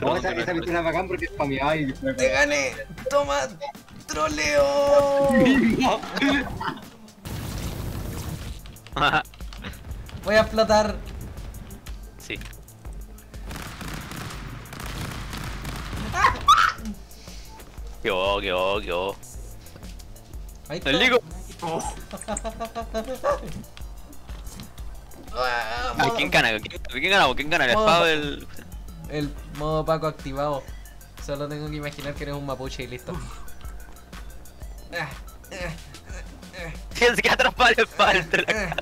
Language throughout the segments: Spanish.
No, esa, una- esa es bacán porque es para mi ay. ¡Te gané! ¡Toma! ¡Troleo! Voy a explotar. sí. Qué oh, qué oh, qué oh. Ahí está. El Ay, ¿Quién gana? ¿Quién, quién ganamos? ¿Quién gana? ¿El Modo- espada o el.? Modo Paco activado. Solo tengo que imaginar que eres un mapuche y listo. Ah, Tienes que atrapar el espada entre la.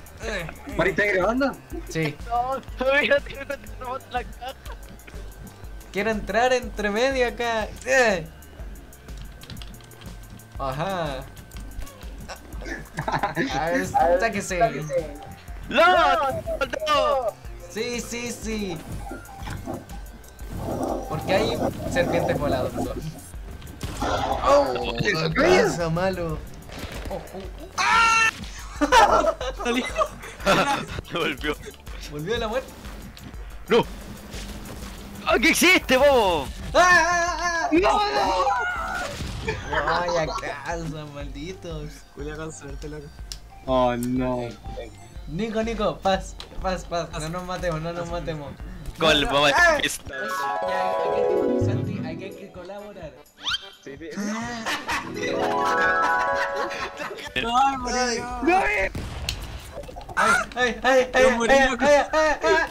¿Mari está grabando? Sí. No, todavía tiene que atrapar la caja. Quiero entrar entre medio acá. Eh. Ajá. A ver, sáquese. ¡No! ¡No! Sí, sí, sí. Porque hay serpientes voladas. Oh, ¿Eso ¿qué pasa, malo? Oh, oh. Volvió. Volvió la muerte. ¡No! ¡Ah, qué existe, bobo! ¡Ah! ¡No, no! Vaya casa, malditos. Julia con suerte, loco. Oh no. Nico, Nico, paz, paz, paz. No nos matemos, no nos matemos. No, no, bobo de ¡ah! hay que, Santi, hay que, hay que colaborar. ¡Ay, morí! ¡Ay, ay, ay, ay! Ay, loco. ay, ay, ay!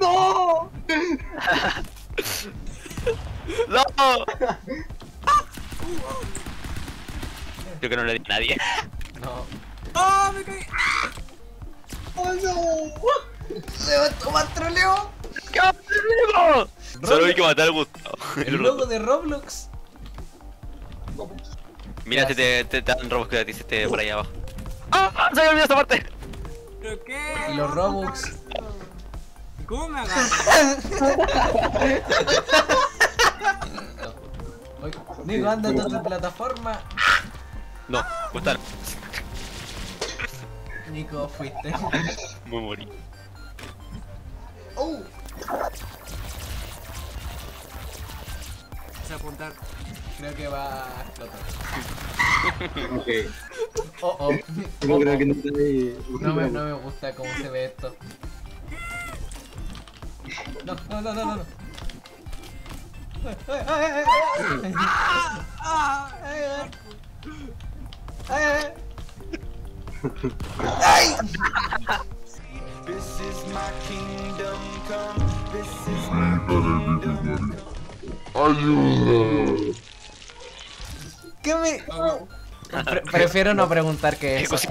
¡No! ¡No! Yo que no le di a nadie. No. ¡Ah, me caí! ¡Oh no! ¡Se va a tomar. Solo hay que matar a Gustavo. El logo de Roblox. Mira, te, te, te dan robos que te hiciste por ahí abajo. ¡Ah! ¡Se me olvidó esta parte! ¿Pero qué? Los Robux. ¿Cómo me Nico, ándate a tu plataforma. No, Gustavo. Nico, fuiste. Me morí. A apuntar. Creo que va a explotar. Ok. Oh, oh. Yo creo que no. No me, no me gusta cómo se ve esto. No, no, no, no, no. no. Ay, ay, ay, ay. ¡Ah! Ay, ay, ay. Ay. ¿Qué me.? Pre- prefiero no preguntar qué ¿Qué es.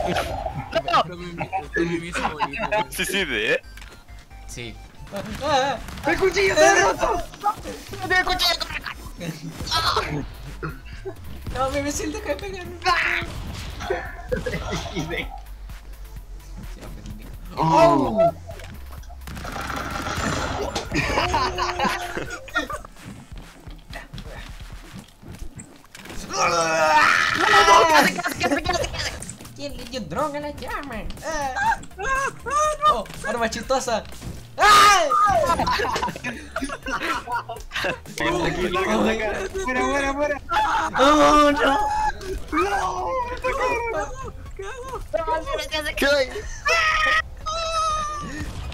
me me. Sí, sí, de, ¿eh? Sí. ¡El cuchillo se ha roto! No, mi misil deja de pegar. ¡Oh! Le dio droga a la llama? ¡Ah! ¡Oh! ¡Arma chistosa! ¡Ay! ¡Fuera, fuera, fuera! ¡Oh, no!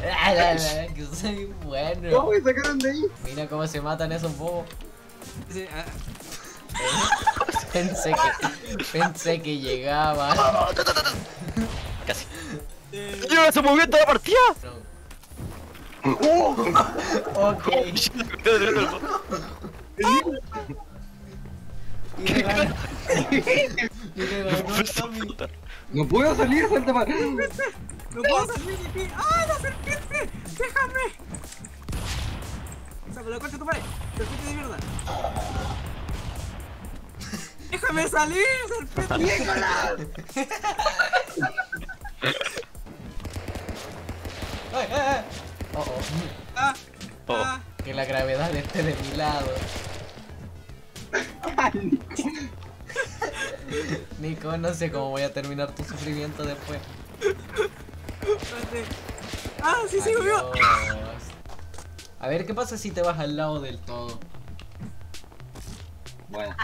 Ah, la, la, que soy bueno. ¿Cómo me sacaron de ahí? Mira cómo se matan esos bobos. Pensé que, pensé que llegaba. Casi. ¡Lleva ese movimiento de la partida! Ok. Y le ganó. Y le ganó. No puedo salir, salta para. ¡No puedo salir de aquí! ¡Ah, la serpiente! ¡Déjame! ¡Saco la concha de tu madre! ¡Serpiente de mierda! ¡Déjame salir, serpiente! Ay, ay, ay. Oh, oh. ¡Ah! Oh. ¡Ah! Que la gravedad esté de mi lado. Nico, no sé cómo voy a terminar tu sufrimiento después. ¡Ah, sí, sí, movió! Adiós. A ver, ¿qué pasa si te vas al lado del todo? Bueno.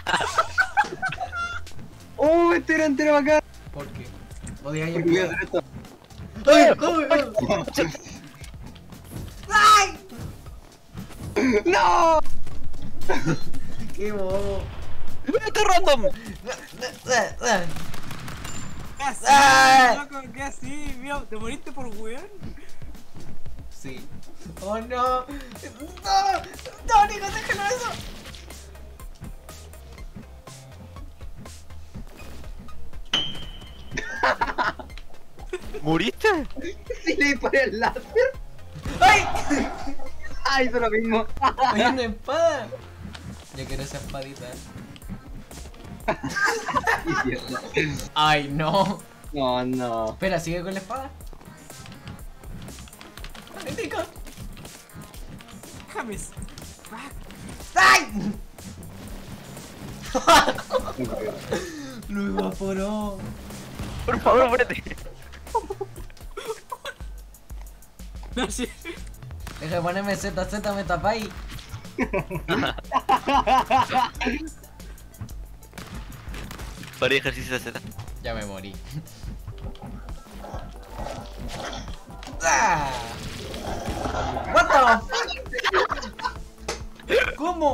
¡Oh, este era entero acá! ¿Por qué? Hacer esto. ¡Ay! ¡Ay! ¡Ay! ¡No! ¡Qué bobo! ¡Este random! ¿Qué así, ¡Ah! loco? ¿Qué así? Mira, ¿te moriste por weón? Sí. ¡Oh no! ¡No! ¡No, Nico, déjalo eso! ¿Muriste? Si le disparé el láser. ¡Ay! ¡Ah, hizo lo mismo! ¡Hay una espada! Yo quiero esa espadita. ¡Ay, no! No, no. Espera, ¿sigue con la espada? ¡Ay, Nico! Déjame. ¡Ay! Lo evaporó. Por favor, muérete. No, sí. Deja de ponerme ZZ, me tapáis. Para ejercicio de Z. Ya me morí. ¡Ah! What the fuck? ¿Cómo?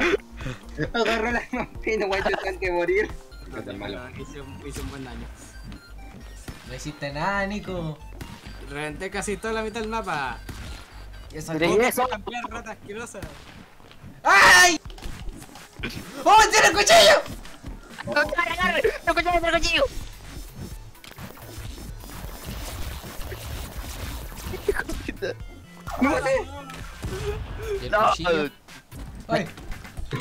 Agarró la mantina, guay, yo tengo que morir. No, no, hice, un- hice un buen daño. No hiciste nada, Nico. Reventé casi toda la mitad del mapa. Y eso no- asquerosa. ¡Ay! ¡Oh, tiene el cuchillo! ¡No, no, no, no! ¡Me maté! ¿Y el No, cuchillo? ¡Ay!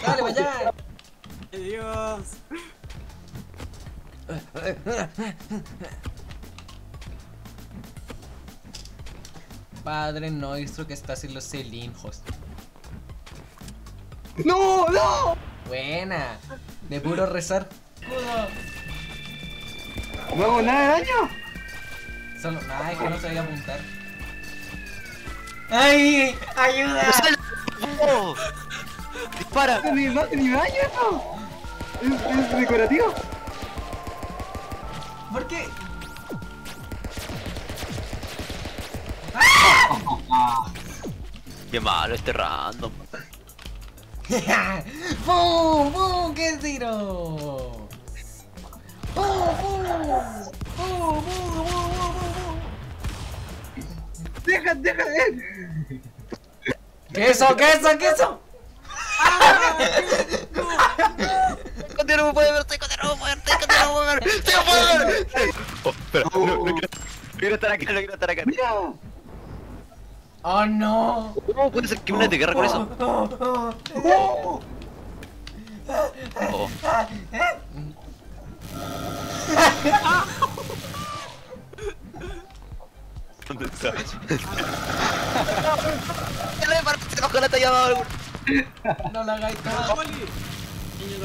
¡Dale, para allá! Padre nuestro que estás en los celinjos. ¡No, no! Buena. De puro rezar. ¿No hago nada de daño? Solo. Ay, que no sabía apuntar. ¡Ay! ¡Ayuda! ¡Oh! ¡Dispara! No, ni, no ni daño eso. Es, es decorativo. ¿Por qué? ¡Qué malo este random! ¡Pum! ¡Pum! ¡Qué tiro! ¡Pum! ¡Pum! ¡Pum! ¡Pum! ¡Pum! ¡Pum! Deja, deja. ¡Queso! ¡Queso! ¡Queso! ¡Continúa, puede ver! ¡Estoy continúa, puede ver! ¡Estoy continúa, puede ver! ¡Estoy puede ver! Oh, espera, no, no quiero, no quiero estar acá, no quiero estar acá. ¡Oh no! ¿Cómo puede ser que una de guerra con eso? Oh, oh, ¡Oh! Oh. ¿Dónde está? ¡Ya le parto! ¡Se bajó la talla abajo! oh. No la hagáis toda. Poli.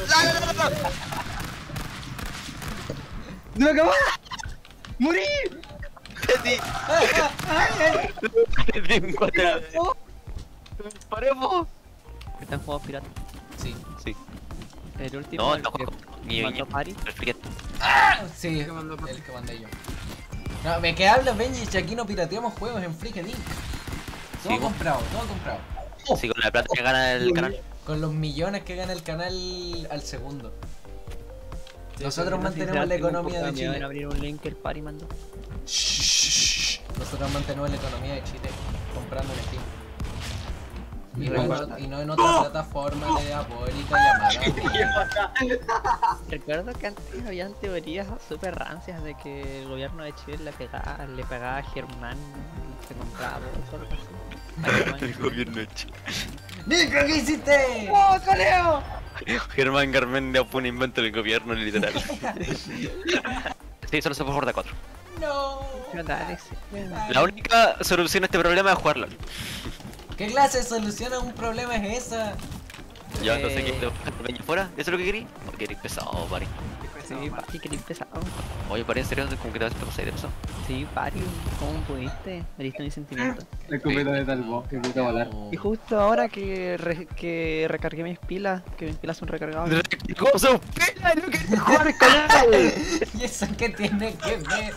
¡No, no, no, no! ¡No acabó! ¡Morí! Sí. ¡Paremos! ¿Están juegos piratas? Sí, Sí. El último. No, el no que juego. Ni mandó. Pari. Perfecto. sí, que mandó el que mandé yo. No, ¿me qué hablas, Benji? Si aquí no pirateamos juegos en Freaking Inc. Todo Sí, comprado, todo comprado. Sí, con la plata que gana el canal. Con los millones que gana el canal al segundo. Nosotros mantenemos la economía de me van a Chile. abrir un link que el Pari mandó. Nosotros mantenemos la economía de Chile comprando en Steam. Y no, y no en otra plataforma de diabólica llamada. Recuerdo que antes habían teorías súper rancias de que el gobierno de Chile le pegaba, le pagaba a Germán y se compraba o algo así. A Germán El gobierno de Chile. ¡Nico, qué hiciste! ¡Oh, Caleo! Germán Garmendia fue un invento del gobierno literal. Sí, solo se puede jugar de a 4. ¡No! ¿Qué? La única solución a este problema es jugarlo. ¿Qué clase de solución a un problema es esa? Ya, no sé Eh. qué te fuera. ¿Eso es lo que querí? ¿O querí pesado, Pari? Sí, papi, que pesado. Oye, para en serio, como que te vas a de eso. Sí, Pario, ¿cómo pudiste? Me diste mis sentimientos. La escopeta de Talbot, que puta volar. Y justo ahora que, re- que recargué mis pilas, que mis pilas son recargadas. ¿Cómo se pela? ¡No quería jugar con él! ¿Y eso qué tiene que ver?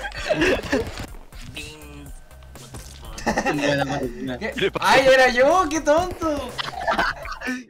¡Ay, era yo! ¡Qué tonto!